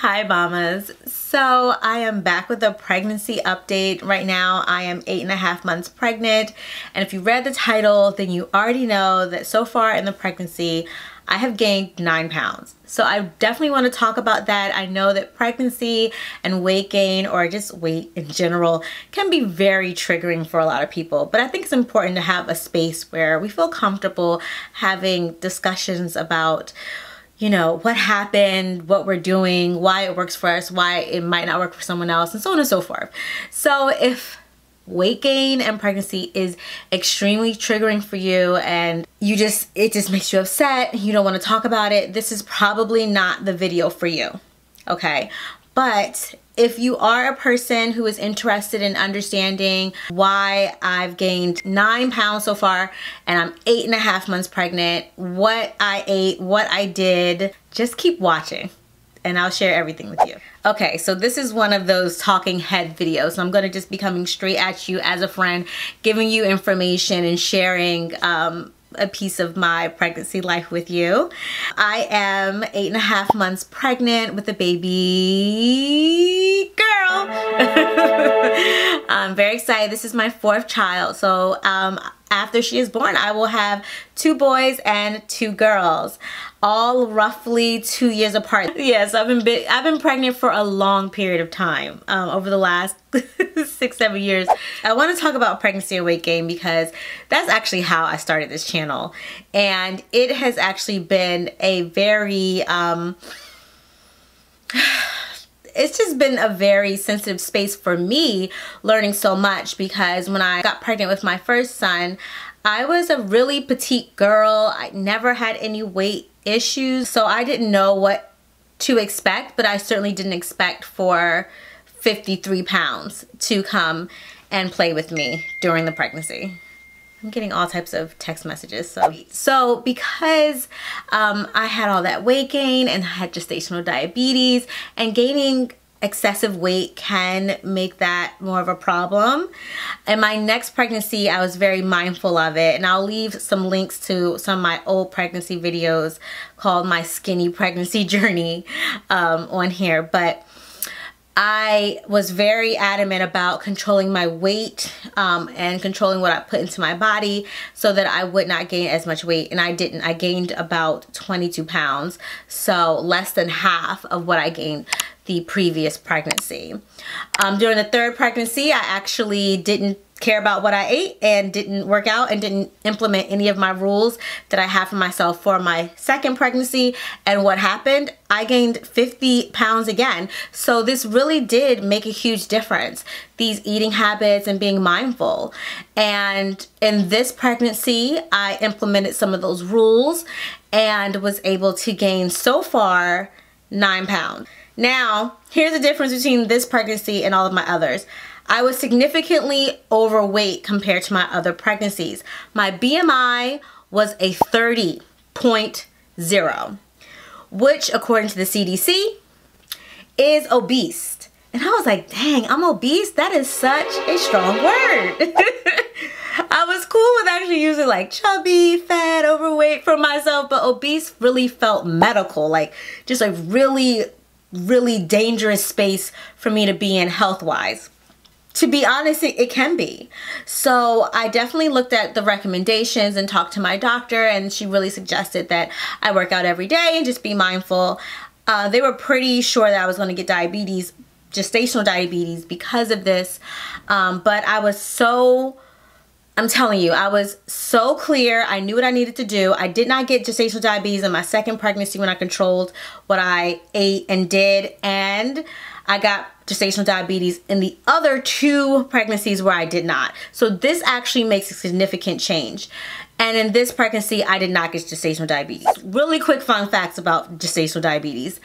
Hi mamas. So I am back with a pregnancy update. Right now I am eight and a half months pregnant and if you read the title then you already know that so far in the pregnancy I have gained nine pounds. So I definitely want to talk about that. I know that pregnancy and weight gain or just weight in general can be very triggering for a lot of people. But I think it's important to have a space where we feel comfortable having discussions about you know, what happened, what we're doing, why it works for us, why it might not work for someone else, and so on and so forth. So if weight gain and pregnancy is extremely triggering for you and you just, it just makes you upset, you don't want to talk about it, this is probably not the video for you, okay? But if you are a person who is interested in understanding why I've gained nine pounds so far and I'm eight and a half months pregnant, what I ate, what I did, just keep watching and I'll share everything with you. Okay, so this is one of those talking head videos. So I'm gonna just be coming straight at you as a friend, giving you information and sharing um, a piece of my pregnancy life with you. I am eight and a half months pregnant with a baby. I'm very excited. This is my fourth child. So um, after she is born, I will have two boys and two girls, all roughly two years apart. Yes, I've been I've been pregnant for a long period of time um, over the last six, seven years. I want to talk about pregnancy and weight gain because that's actually how I started this channel, and it has actually been a very um, it's just been a very sensitive space for me learning so much because when I got pregnant with my first son, I was a really petite girl. I never had any weight issues, so I didn't know what to expect, but I certainly didn't expect for 53 pounds to come and play with me during the pregnancy. I'm getting all types of text messages. So, so because um, I had all that weight gain and I had gestational diabetes and gaining excessive weight can make that more of a problem. In my next pregnancy, I was very mindful of it and I'll leave some links to some of my old pregnancy videos called My Skinny Pregnancy Journey um, on here. But I was very adamant about controlling my weight um, and controlling what I put into my body so that I would not gain as much weight and I didn't. I gained about 22 pounds so less than half of what I gained the previous pregnancy. Um, during the third pregnancy I actually didn't care about what I ate and didn't work out and didn't implement any of my rules that I have for myself for my second pregnancy. And what happened? I gained 50 pounds again. So this really did make a huge difference. These eating habits and being mindful. And in this pregnancy, I implemented some of those rules and was able to gain so far nine pounds. Now, here's the difference between this pregnancy and all of my others. I was significantly overweight compared to my other pregnancies. My BMI was a 30.0, which according to the CDC is obese. And I was like, dang, I'm obese? That is such a strong word. I was cool with actually using like chubby, fat, overweight for myself, but obese really felt medical, like just a really, really dangerous space for me to be in health-wise to be honest, it, it, can be. So I definitely looked at the recommendations and talked to my doctor and she really suggested that I work out every day and just be mindful. Uh, they were pretty sure that I was going to get diabetes, gestational diabetes because of this. Um, but I was so, I'm telling you, I was so clear. I knew what I needed to do. I did not get gestational diabetes in my second pregnancy when I controlled what I ate and did. And I got gestational diabetes in the other two pregnancies where I did not. So this actually makes a significant change. And in this pregnancy, I did not get gestational diabetes. Really quick fun facts about gestational diabetes.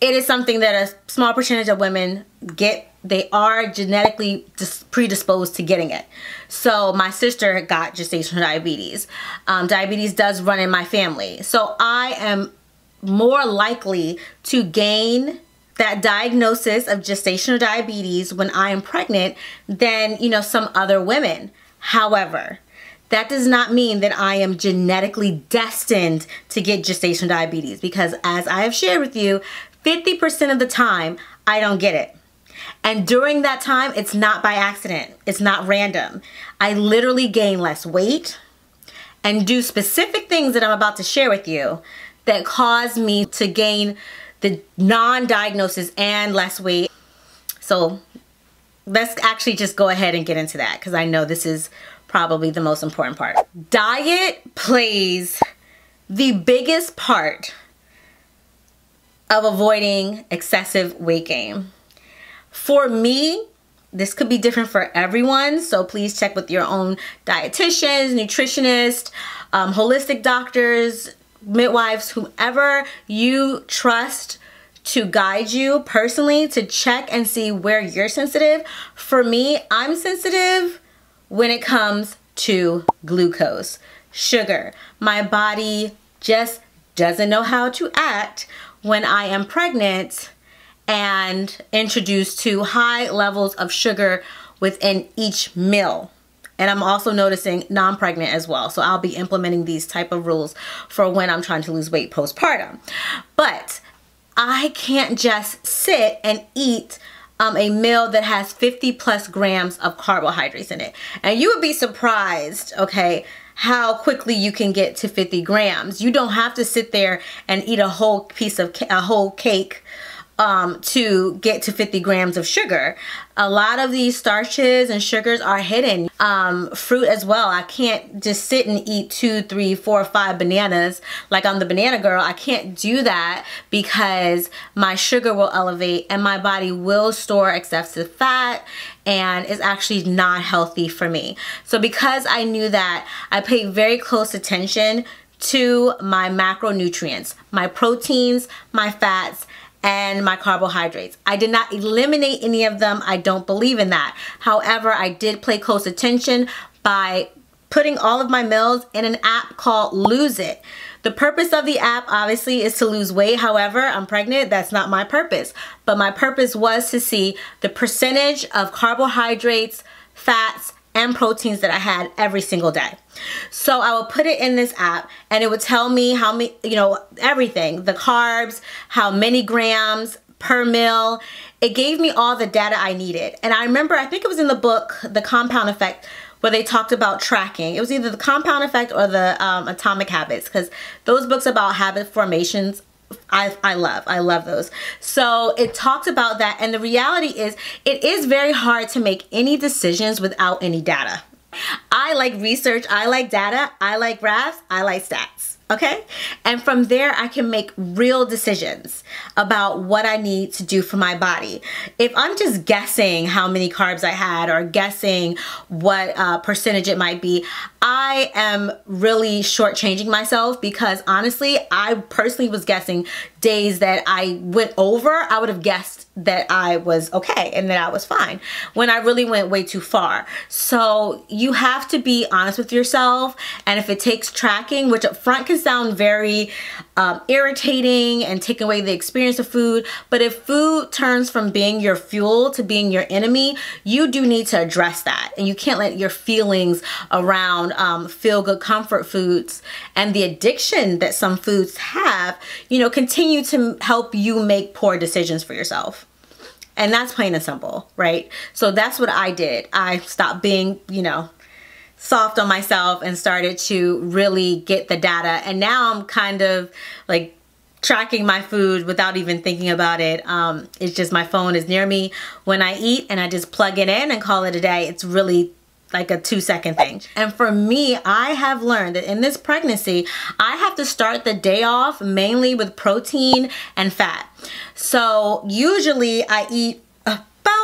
It is something that a small percentage of women get. They are genetically predisposed to getting it. So my sister got gestational diabetes. Um, diabetes does run in my family. So I am more likely to gain that diagnosis of gestational diabetes when I am pregnant than, you know, some other women. However, that does not mean that I am genetically destined to get gestational diabetes because as I have shared with you, 50% of the time, I don't get it. And during that time, it's not by accident. It's not random. I literally gain less weight and do specific things that I'm about to share with you that cause me to gain the non-diagnosis and less weight. So let's actually just go ahead and get into that because I know this is probably the most important part. Diet plays the biggest part of avoiding excessive weight gain. For me, this could be different for everyone, so please check with your own dietitians, nutritionists, um, holistic doctors, midwives, whomever you trust to guide you personally to check and see where you're sensitive. For me, I'm sensitive when it comes to glucose, sugar. My body just doesn't know how to act when I am pregnant and introduced to high levels of sugar within each meal. And I'm also noticing non-pregnant as well. So I'll be implementing these type of rules for when I'm trying to lose weight postpartum. But I can't just sit and eat um, a meal that has 50 plus grams of carbohydrates in it. And you would be surprised, okay, how quickly you can get to 50 grams. You don't have to sit there and eat a whole piece of a whole cake um, to get to 50 grams of sugar. A lot of these starches and sugars are hidden. Um, fruit as well. I can't just sit and eat two, three, four, five bananas like I'm the banana girl. I can't do that because my sugar will elevate and my body will store excessive fat and it's actually not healthy for me. So because I knew that, I paid very close attention to my macronutrients, my proteins, my fats, and my carbohydrates. I did not eliminate any of them. I don't believe in that. However, I did play close attention by putting all of my meals in an app called Lose It. The purpose of the app obviously is to lose weight. However, I'm pregnant. That's not my purpose. But my purpose was to see the percentage of carbohydrates, fats, and proteins that I had every single day. So I would put it in this app and it would tell me how many, you know, everything, the carbs, how many grams per meal. It gave me all the data I needed. And I remember, I think it was in the book, The Compound Effect, where they talked about tracking. It was either the compound effect or the um, atomic habits because those books about habit formations I, I love. I love those. So it talks about that. And the reality is it is very hard to make any decisions without any data. I like research. I like data. I like graphs. I like stats okay? And from there, I can make real decisions about what I need to do for my body. If I'm just guessing how many carbs I had or guessing what uh, percentage it might be, I am really shortchanging myself because honestly, I personally was guessing days that I went over, I would have guessed that I was okay and that I was fine when I really went way too far. So you have to be honest with yourself and if it takes tracking, which up front can sound very um, irritating and take away the experience of food, but if food turns from being your fuel to being your enemy, you do need to address that and you can't let your feelings around um, feel good comfort foods and the addiction that some foods have, you know, continue to help you make poor decisions for yourself. And that's plain and simple, right? So that's what I did. I stopped being, you know, soft on myself and started to really get the data. And now I'm kind of like tracking my food without even thinking about it. Um, it's just my phone is near me when I eat and I just plug it in and call it a day. It's really like a two second thing. And for me, I have learned that in this pregnancy, I have to start the day off mainly with protein and fat. So usually I eat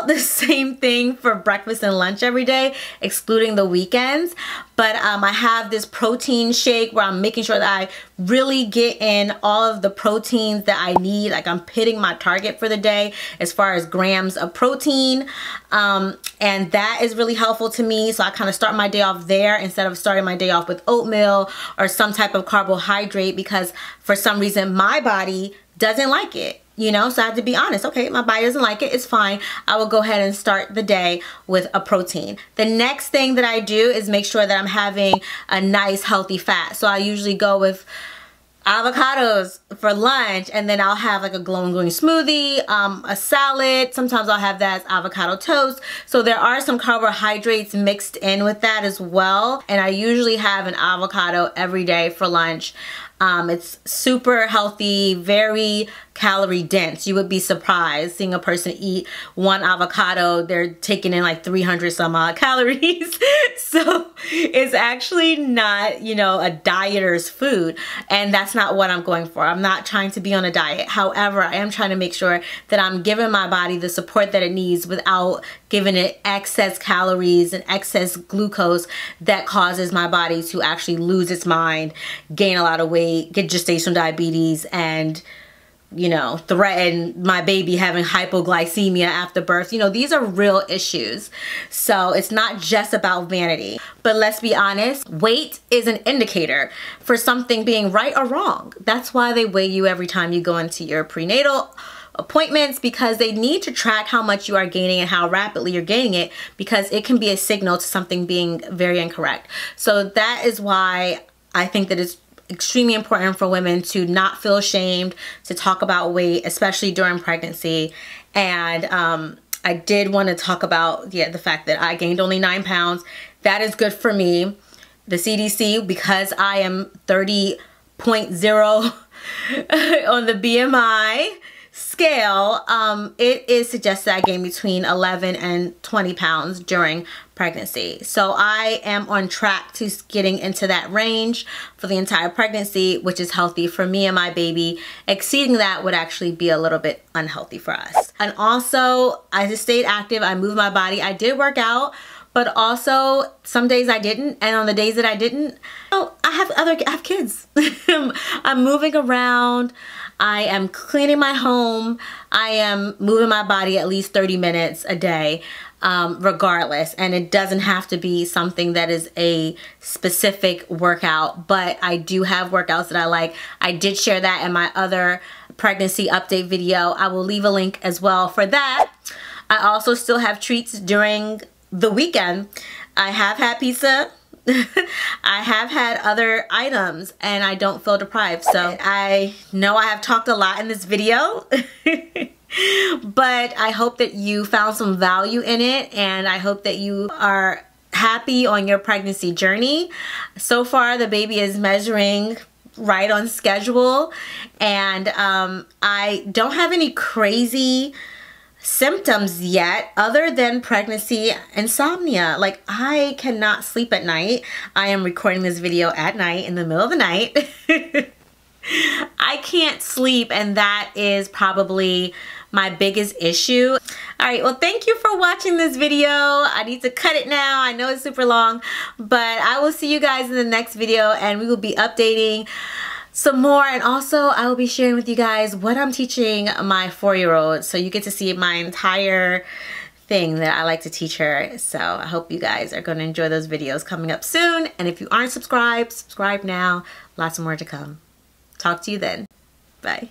about the same thing for breakfast and lunch every day, excluding the weekends. But um, I have this protein shake where I'm making sure that I really get in all of the proteins that I need. Like I'm hitting my target for the day as far as grams of protein. Um, and that is really helpful to me. So I kind of start my day off there instead of starting my day off with oatmeal or some type of carbohydrate because for some reason my body doesn't like it you know so I have to be honest okay my body doesn't like it it's fine I will go ahead and start the day with a protein the next thing that I do is make sure that I'm having a nice healthy fat so I usually go with avocados for lunch and then I'll have like a glowing green smoothie, um, a salad. Sometimes I'll have that as avocado toast. So there are some carbohydrates mixed in with that as well. And I usually have an avocado every day for lunch. Um, it's super healthy, very calorie dense. You would be surprised seeing a person eat one avocado. They're taking in like 300 some odd calories. so it's actually not, you know, a dieter's food. And that's not what I'm going for. I'm not trying to be on a diet. However, I am trying to make sure that I'm giving my body the support that it needs without giving it excess calories and excess glucose that causes my body to actually lose its mind, gain a lot of weight, get gestational diabetes, and you know, threaten my baby having hypoglycemia after birth. You know, these are real issues. So it's not just about vanity. But let's be honest, weight is an indicator for something being right or wrong. That's why they weigh you every time you go into your prenatal appointments because they need to track how much you are gaining and how rapidly you're gaining it because it can be a signal to something being very incorrect. So that is why I think that it's extremely important for women to not feel ashamed to talk about weight, especially during pregnancy. And um, I did want to talk about yeah, the fact that I gained only nine pounds. That is good for me. The CDC, because I am 30.0 on the BMI, scale, um, it is suggested I gain between 11 and 20 pounds during pregnancy. So I am on track to getting into that range for the entire pregnancy, which is healthy for me and my baby. Exceeding that would actually be a little bit unhealthy for us. And also, I just stayed active. I moved my body. I did work out but also some days I didn't and on the days that I didn't oh I have other I have kids I'm moving around I am cleaning my home. I am moving my body at least 30 minutes a day. Um, regardless. And it doesn't have to be something that is a specific workout but I do have workouts that I like. I did share that in my other pregnancy update video. I will leave a link as well for that. I also still have treats during the weekend. I have had pizza I have had other items and I don't feel deprived. So I know I have talked a lot in this video. but I hope that you found some value in it and I hope that you are happy on your pregnancy journey. So far the baby is measuring right on schedule and um, I don't have any crazy symptoms yet other than pregnancy insomnia. Like I cannot sleep at night. I am recording this video at night in the middle of the night. I can't sleep and that is probably my biggest issue. All right, well, thank you for watching this video. I need to cut it now. I know it's super long, but I will see you guys in the next video and we will be updating some more. And also I will be sharing with you guys what I'm teaching my four-year-old. So you get to see my entire thing that I like to teach her. So I hope you guys are going to enjoy those videos coming up soon. And if you aren't subscribed subscribe now. Lots more to come. Talk to you then. Bye